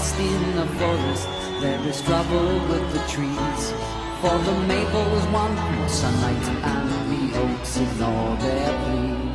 forest, in the forest, there is trouble with the trees. For the maples want more sunlight and the oaks ignore their pleas.